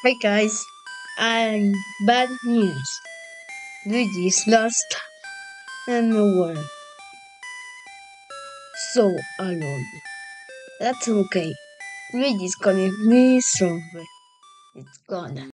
Hey guys, I'm bad news. Luigi's lost and nowhere. So alone. That's okay. Luigi's gonna be somewhere. It's gone.